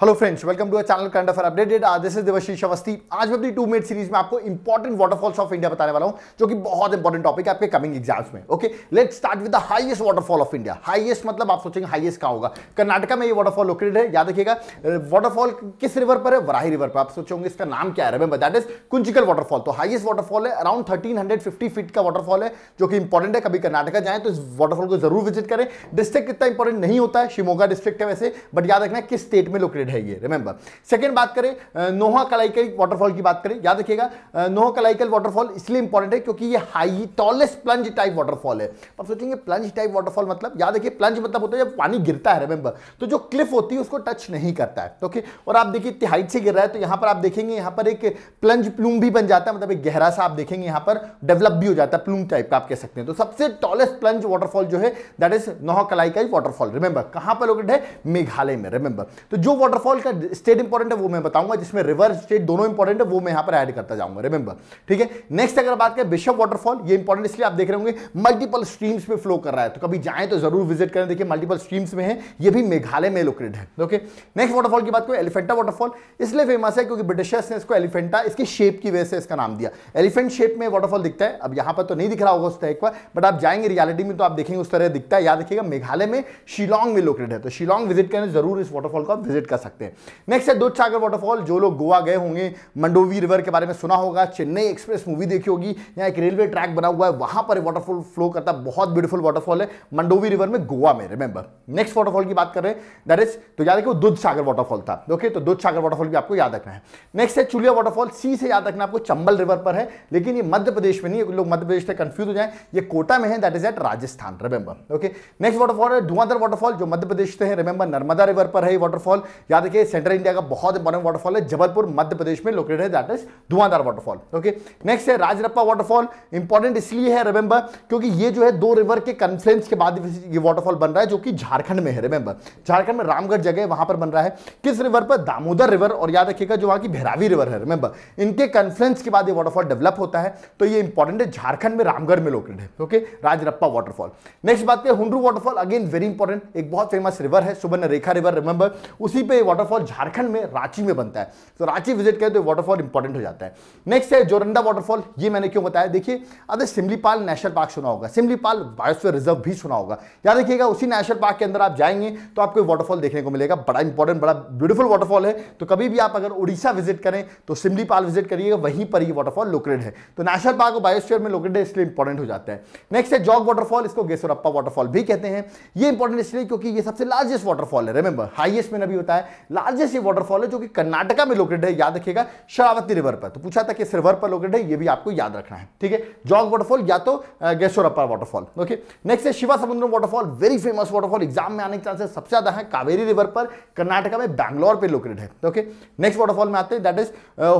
Hello friends welcome to a channel current affair updated आज this is Devashish Awasthi आज मैं अपनी टू मिनट सीरीज़ में आपको इंपॉर्टेंट वाटरफॉल्स ऑफ़ इंडिया बताने वाला हूँ, जो कि बहुत इंपॉर्टेंट टॉपिक है आपके कमिंग एग्ज़ाम्स में okay let's start with the highest waterfall of India highest मतलब आप सोचेंगे हाईएस्ट कहाँ होगा? कर्नाटका में ये वाटरफॉल लोकेटेड है, याद रखिएगा। वाटरफॉल किस रिवर पर है? वराही रिवर पर। आप सोचोगे इसका नाम क्या है दैट इज़ कुंचिकल वाटरफॉल तो हाईएस्ट वाटरफॉल है अराउंड थर्टीन फीट का वाटरफॉल है, जो कि इंपॉर्टेंट है। कभी कर्नाटका जाए तो इस वाटरफॉल को ज़रूर विज़िट करें। डिस्ट्रिक्ट इतना इंपॉर्टेंट नहीं होता है, शिमोगा डिस्ट्रिक्ट है वैसे बट याद रखना किस स्टेट में लोकेटेड है ये रिमेंबर सेकेंड बात करें नोहा कलाइकल वाटरफॉल की बात करें, याद रखिएगा नोहा कलाइकल वाटरफॉल इसलिए इंपॉर्टेंट है क्योंकि ये high tallest plunge type waterfall है। आप सोचेंगे प्लंज टाइप वाटरफॉल मतलब याद रखिए प्लंज मतलब होता है जब पानी गिरता है रिमेंबर तो जो क्लिफ होती है उसको टच नहीं करता है ओके और आप देखिए, इतनी हाइट से गिर रहा है तो यहाँ पर आप देखेंगे, यहाँ पर एक प्लंज प्लूम भी बन जाता है मतलब एक गहरा सा आप देखेंगे, यहाँ पर डेवलप भी हो जाता है प्लूम टाइप का आप कह सकते हैं। तो सबसे टॉलेस्ट प्लंज वाटरफॉल जो है that is Nohkalikai waterfall remember कहाँ पर लोकेटेड है? मेघालय में रिमेंबर तो जो वाटरफॉल का स्टेट इंपॉर्टेंट है, वो मैं बताऊँगा, जिसमें रिवर स्टेट दोनों इंपॉर्टेंट है, वो मैं यहाँ पर ऐड करता जाऊँगा रिमेंबर ठीक है? नेक्स्ट अगर बात करें बिशप वाटरफॉल ये इंपॉर्टेंट इसलिए आप देख रहे होंगे मल्टीपल स्ट्रीम्स में फ्लो कर रहा है। तो कभी जाएँ तो ज़रूर विज़िट करें, देखिए मल्टीपल स्ट्रीम्स में है, ये भी मेघालय में लोकेटेड है ओके नेक्स्ट वाटरफॉल की बात करें एलिफेंटा वाटरफॉल इसलिए फ़ेमस है क्योंकि ब्रिटिशर्स ने इसको एलिफेंटा इसकी शेप की वजह से इसका नाम दिया। एलिफेंट शेप में वाटरफॉल दिखता है, अब यहाँ पर तो नहीं दिख रहा होगा उस टाइप का बट आप जाएँगे रियलिटी में तो आप देखेंगे उस तरह दिखता है। याद रखिएगा, मेघालय में शिलोंग में लोकेटेड है तो शिलोंग विज़िट करें ज़रूर इस वाटरफॉल को आप विज़िट कर सकते हैं। नेक्स्ट है दूध सागर वाटरफॉल जो लोग गोवा गए होंगे, मंडोवी रिवर के बारे में सुना होगा, चेन्नई एक्सप्रेस मूवी देखी होगी, यहाँ एक रेलवे ट्रैक बना हुआ है, वहाँ पर वाटरफॉल फ्लो करता है बहुत ब्यूटीफुल वाटरफॉल है, मंडोवी रिवर में गोवा में रिमेंबर नेक्स्ट वाटरफॉल की बात कर रहे हैं दैट इज़ तो याद रखिए दूध सागर वाटरफॉल था। ओके तो दूध सागर वाटरफॉल भी आपको याद रखना है। नेक्स्ट है चुलिया वाटरफॉल सी से याद रखना आपको चंबल रिवर पर है, लेकिन ये मध्य प्रदेश में नहीं है लोग मध्य प्रदेश से कंफ्यूज हो जाए, ये कोटा में है that is at Rajasthan remember okay next waterfall है, धुआंधर वाटरफॉल जो मध्य प्रदेश से है रिमेंबर नर्मदा रिवर पर है वाटरफॉल याद रखिए सेंट्रल इंडिया का बहुत इंपॉर्टेंट वाटरफॉल है, जबलपुर, मध्य प्रदेश में लोकेटेड है that is Dhuandhar waterfall okay next है राजरप्पा वाटरफॉल इंपॉर्टेंट इसलिए है रिमेंबर क्योंकि ये जो है दो रिवर के कन्फ्रेंस के बाद ये वाटरफॉल बन रहा है, जो कि झारखंड में है रिमेंबर झारखंड में रामगढ़ जगह वहाँ पर बन रहा है। किस रिवर पर? दामोदर रिवर और याद रखिएगा जो वहाँ की भैरावी रिवर है रिमेंबर इनके कन्फ्रेंस के बाद ये वाटरफॉल डेवलप होता है तो ये इंपॉर्टेंट है, झारखंड में रामगढ़ में लोकेटेड है ओके राजरप्पा वाटरफॉल नेक्स्ट बात करें Hundru waterfall again very important एक बहुत फ़ेमस रिवर है सुबर्ण रेखा रिवर रिमेंबर उसी पे वाटरफॉल झारखंड में रांची में बनता है। तो रांची विज़िट करें तो वाटरफॉल इंपॉर्टेंट हो जाता है। नेक्स्ट है जोरंडा वाटरफॉल ये मैंने क्यों बताया? देखिए, अगर सिमलीपाल नेशनल पार्क सुना होगा, सिमलीपाल बायोस्फीयर रिज़र्व भी सुना होगा। याद रखिएगा, उसी नेशनल पार्क के अंदर आप जाएँगे तो आपको वाटरफॉल देखने को मिलेगा। बड़ा इंपॉर्टेंट बड़ा ब्यूटीफुल वाटरफॉल है। तो कभी भी आप अगर उड़ीसा विज़िट करें तो सिमलीपाल विज़िट करिएगा, वहीं पर ये वाटरफॉल लोकेटेड है। तो नेशनल पार्क और बायोस्फीयर में लोकेटेड है, इसलिए इंपॉर्टेंट हो जाता है। नेक्स्ट है जॉग वाटरफॉल इसको गेसोरप्पा वाटरफॉल भी कहते हैं। ये इंपॉर्टेंट इसलिए क्योंकि ये सबसे लार्जेस्ट वाटरफॉल है रिमेंबर हाईएस्ट में भी होता है लार्जेस्ट ये वाटरफॉल है, जो कि कर्नाटका में लोकेटेड है, याद रखिएगा, शरावती रिवर पर। तो पूछा था कि रिवर पर लोकेटेड है, ये भी आपको याद रखना है, ठीक है? जॉग वाटरफॉल या तो गेसोरप्पा वाटरफॉल ओके नेक्स्ट है Shivasamudra waterfall very famous waterfall exam में आने के चांसेस सबसे ज़्यादा है कावेरी रिवर पर, कर्नाटका में बैंगलोर पे लोकेटेड है ओके नेक्स्ट वाटरफॉल में आते हैं दैट इज़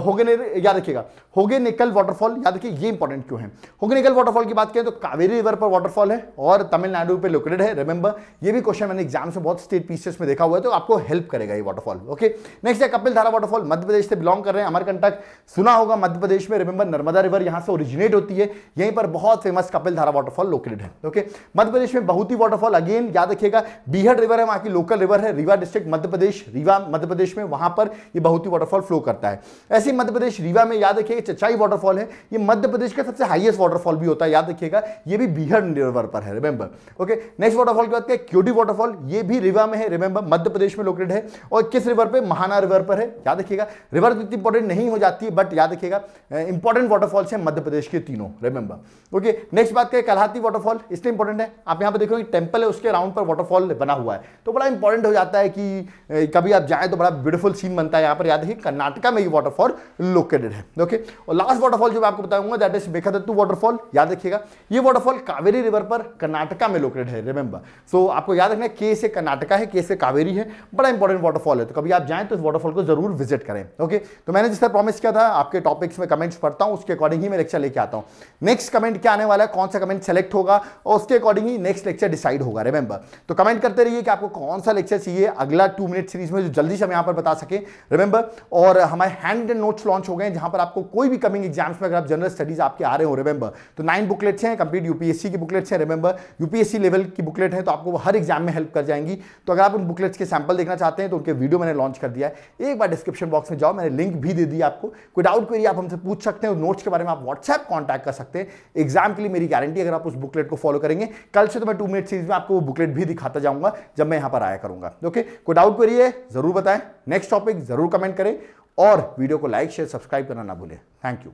होगे याद रखिएगा होगे निकल वाटरफॉल याद रखिए, ये इंपॉर्टेंट क्यों है? होगे निकल वाटरफॉल की बात करें तो कावेरी रिवर पर वाटरफॉल है और तमिलनाडु पे लोकेटेड है रिमेंबर ये भी क्वेश्चन मैंने एग्ज़ाम से बहुत स्टेट पीसेस में देखा हुआ है तो आपको हेल्प करेगा ये वाटरफॉल ओके नेक्स्ट है, कपिल धारा वाटरफॉल मध्य प्रदेश से बिलोंग कर रहे हैं अमरकंटक सुना होगा, मध्य प्रदेश में रिमेंबर नर्मदा रिवर यहाँ से ओरिजिनेट होती है। यहीं पर बहुत फ़ेमस कपिल धारा वाटरफॉल लोकेटेड है। ओके मध्य प्रदेश में बहुत ही वाटरफॉल अगेन याद रखिएगा बीहड़ रिवर है, वहाँ की लोकल रिवर है रीवा डिस्ट्रिक्ट मध्य प्रदेश रीवा मध्य प्रदेश में वहाँ पर ये बहुत ही वाटरफॉल फ्लो करता है। ऐसे मध्य प्रदेश रीवा में याद रखिएगा चचाई वाटरफॉल है। ये मध्य प्रदेश का सबसे हाईएस्ट वाटरफॉल भी होता है, याद रखिएगा। ये भी बीहड़ रिवर पर है रिमेंबर ओके नेक्स्ट वाटरफॉल की बात करें क्यूटी वाटरफॉल ये भी रीवा में है रिमेंबर मध्य प्रदेश में लोकेटेड है। और किस रिवर पे? महाना रिवर पर है। याद रखिएगा, रिवर तो इतनी इंपॉर्टेंट नहीं हो जाती है बट याद रखिएगा इंपॉर्टेंट वाटरफॉल्स है मध्य प्रदेश के तीनों रिमेंबर ओके नेक्स्ट बात करें, कलहाती वाटरफॉल इसलिए इंपॉर्टेंट है। आप यहाँ पर देखो टेंपल है, उसके राउंड पर वाटरफॉल बना हुआ है। तो बड़ा इंपॉर्टेंट हो जाता है कि कभी आप जाए तो बड़ा ब्यूटीफुल सीन बनता है यहाँ पर। याद रखिए, कर्नाटका में ये वाटरफॉल लोकेटेड है। ओके और लास्ट वाटरफॉल जो मैं आपको बताऊँगा दैट इज़ बेखादत्तू वाटरफॉल याद रखिएगा, ये वाटरफॉल कावेरी रिवर पर कर्नाटका में लोकेटेड है रिमेंबर सो आपको याद रखना के से कर्नाटका है के से कावेरी है। बड़ा इंपॉर्टेंट वाटरफॉल है। तो कभी आप जाएँ तो इस वाटरफॉल को ज़रूर विज़िट करें ओके तो मैंने जिस तरह प्रॉमिस किया था, आपके टॉपिक्स में कमेंट्स पढ़ता हूँ, उसके अकॉर्डिंग ही मैं लेक्चर लेके आता हूँ। नेक्स्ट कमेंट क्या आने वाला है? कौन सा कमेंट सेलेक्ट होगा? और उसके अकॉर्डिंग ही नेक्स्ट लेक्चर डिसाइड होगा रिमेंबर तो कमेंट करते रहिए कि आपको कौन सा लेक्चर चाहिए अगला टू मिनट सीरीज़ में, जो जल्दी से हम यहाँ पर बता सके रिमेंबर और हमारे हैंड एंड नोट्स लॉन्च हो गए जहाँ पर आपको कोई भी कमिंग एग्ज़ाम्स में अगर आप जनरल स्टडीज़ आपके आ रहे हो रिमेंबर तो नाइन बुकलेट्स हैं कंप्लीट यूपीएससी की बुकलेट्स हैं रिमेंबर यूपीएससी लेवल की बुकलेट है तो आपको हर एग्ज़ाम में हेल्प कर जाएँगी। तो अगर आप उन बुकलेट्स के सैंपल देखना चाहते हैं तो उनके के वीडियो मैंने लॉन्च कर दिया है। एक बार डिस्क्रिप्शन बॉक्स में जाओ, मैंने लिंक भी दे दी आपको। कोई डाउट क्वेरी आप हमसे पूछ सकते हैं नोट्स के बारे में आप व्हाट्सएप कॉन्टैक्ट कर सकते हैं। एग्ज़ाम के लिए मेरी गारंटी अगर आप उस बुकलेट को फॉलो करेंगे, कल से तो मैं टू मिनट सीरीज़ में आपको वो बुकलेट भी दिखाता जाऊँगा, जब मैं यहाँ पर आया करूँगा। ओके कोई डाउट क्वेरी है, ज़रूर बताएँ। नेक्स्ट टॉपिक ज़रूर कमेंट करें। और वीडियो को लाइक शेयर सब्सक्राइब करना ना भूलें। Thank you